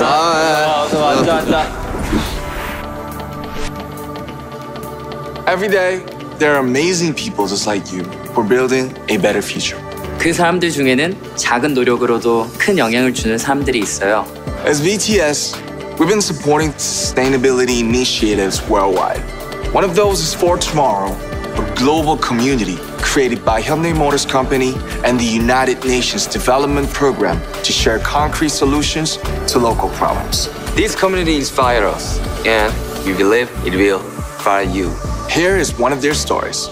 아, 어서 앉아 앉아. Every day, there are amazing people just like you who are building a better future. 그 사람들 중에는 작은 노력으로도 큰 영향을 주는 사람들이 있어요. As BTS, we've been supporting sustainability initiatives worldwide. One of those is For Tomorrow, a global community created by Hyundai Motors Company and the United Nations Development Program to share concrete solutions to local problems. This community inspires us, and we believe it will inspire you. Here is one of their stories.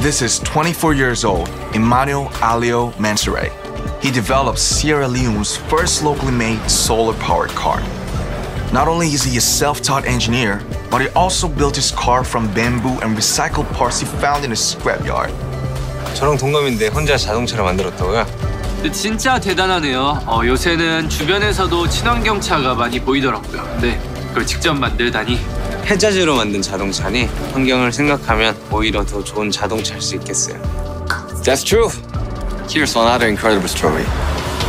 This is 24 years old, Emmanuel Alio Mansoure. He developed Sierra Leone's first locally made solar powered car. Not only is he a self taught engineer, but he also built his car from bamboo and recycled parts he found in a scrapyard. 저랑 동갑인데 혼자 자동차를 만들었다고요? 근데 진짜 대단하네요. 어, 요새는 주변에서도 친환경 차가 많이 보이더라고요. 근데 그걸 직접 만들다니. 폐자재로 만든 자동차니 환경을 생각하면 오히려 더 좋은 자동차일 수 있겠어요. That's true. Here's another incredible story.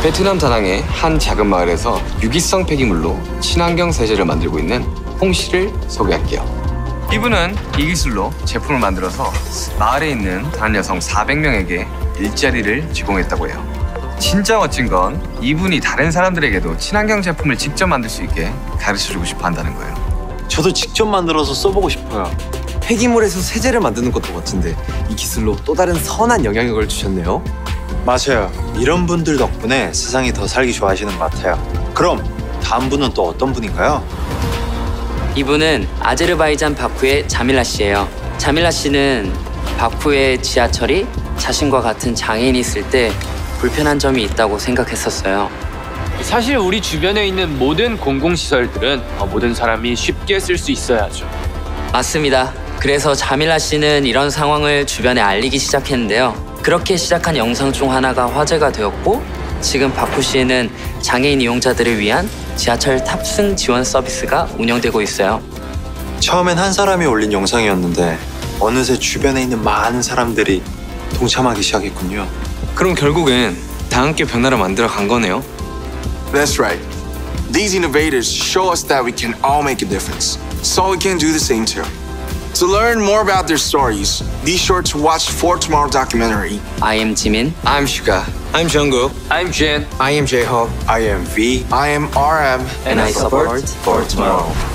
베트남 다낭의 한 작은 마을에서 유기성 폐기물로 친환경 세제를 만들고 있는 홍 씨를 소개할게요. 이분은 이 기술로 제품을 만들어서 마을에 있는 단 여성 400명에게 일자리를 제공했다고 해요. 진짜 멋진 건 이분이 다른 사람들에게도 친환경 제품을 직접 만들 수 있게 가르쳐주고 싶어 한다는 거예요. 저도 직접 만들어서 써보고 싶어요. 폐기물에서 세제를 만드는 것도 멋진데 이 기술로 또 다른 선한 영향력을 주셨네요. 맞아요. 이런 분들 덕분에 세상이 더 살기 좋아지는 것 같아요. 그럼 다음 분은 또 어떤 분인가요? 이분은 아제르바이잔 바쿠의 자밀라 씨예요. 자밀라 씨는 바쿠의 지하철이 자신과 같은 장애인이 있을 때 불편한 점이 있다고 생각했었어요. 사실 우리 주변에 있는 모든 공공시설들은 어, 모든 사람이 쉽게 쓸 수 있어야죠. 맞습니다. 그래서 자밀라 씨는 이런 상황을 주변에 알리기 시작했는데요. 그렇게 시작한 영상 중 하나가 화제가 되었고 지금 바쿠 씨에는 장애인 이용자들을 위한 지하철 탑승 지원 서비스가 운영되고 있어요. 처음엔 한 사람이 올린 영상이었는데 어느새 주변에 있는 많은 사람들이 동참하기 시작했군요. 그럼 결국엔 다 함께 변화를 만들어 간 거네요. That's right. These innovators show us that we can all make a difference. So we can do the same too. To learn more about their stories, be sure to watch For Tomorrow documentary. I am 지민. I'm Suga. I'm Jungkook. I'm Jin. I am J-Hope. I am V. I am RM. And I support for tomorrow.